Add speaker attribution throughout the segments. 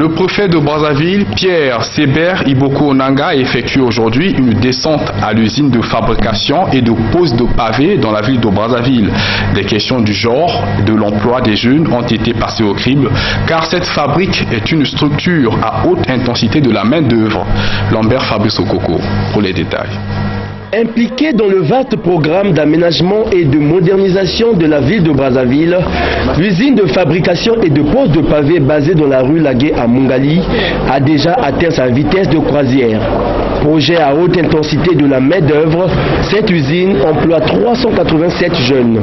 Speaker 1: Le préfet de Brazzaville, Pierre Seber Iboko Onanga, effectue aujourd'hui une descente à l'usine de fabrication et de pose de pavés dans la ville de Brazzaville. Des questions du genre de l'emploi des jeunes ont été passées au crible car cette fabrique est une structure à haute intensité de la main-d'œuvre. Lambert Fabrice Okoko pour les détails.
Speaker 2: Impliqué dans le vaste programme d'aménagement et de modernisation de la ville de Brazzaville, l'usine de fabrication et de pose de pavés basée dans la rue Lagué à Mungali a déjà atteint sa vitesse de croisière. Projet à haute intensité de la main-d'œuvre, cette usine emploie 387 jeunes.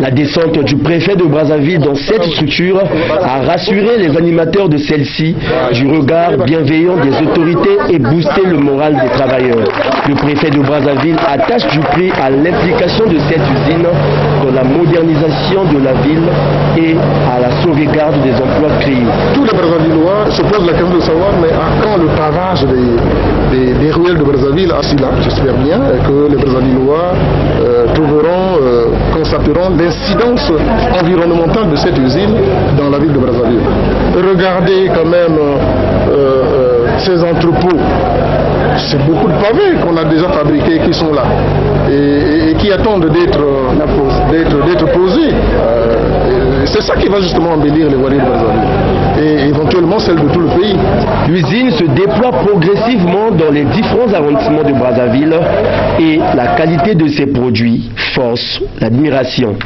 Speaker 2: La descente du préfet de Brazzaville dans cette structure a rassuré les animateurs de celle-ci du regard bienveillant des autorités et boosté le moral des travailleurs. Le préfet de Brazzaville attache du prix à l'implication de cette usine dans la modernisation de la ville et à la sauvegarde des emplois créés.
Speaker 3: Tous les Brazzavillois se posent la question de savoir mais à quand le pavage des, des ruelles de Brazzaville à là J'espère bien que les Brazzavillois euh, trouveront, euh, constateront l'incidence environnementale de cette usine dans la ville de Brazzaville. Regardez quand même euh, ces entrepôts c'est beaucoup de pavés qu'on a déjà fabriqués qui sont là et, qui attendent d'être posés. C'est ça qui va justement embellir les voiliers de Brazzaville et éventuellement celle de tout le pays.
Speaker 2: L'usine se déploie progressivement dans les différents arrondissements de Brazzaville et la qualité de ses produits force l'admiration.